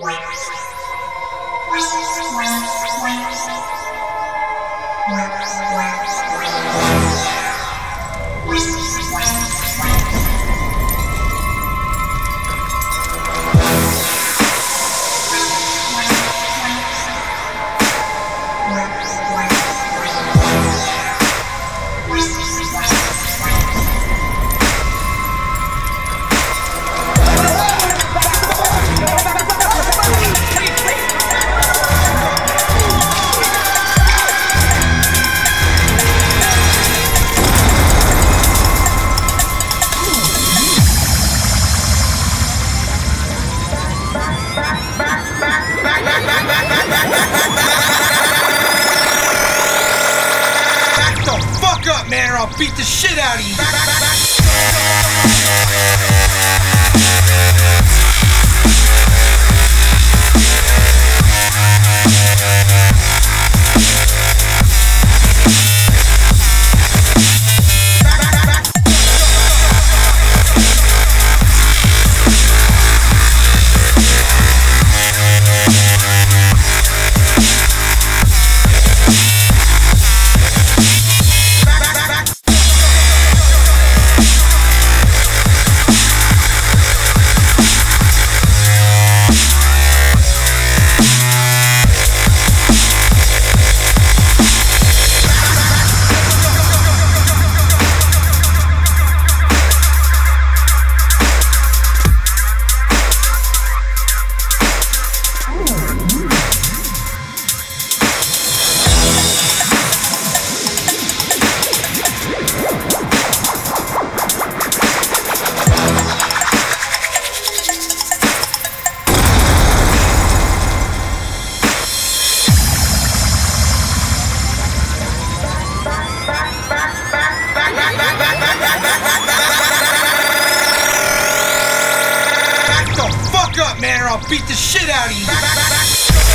Back I'll beat the shit out of you. Man, or I'll beat the shit out of you.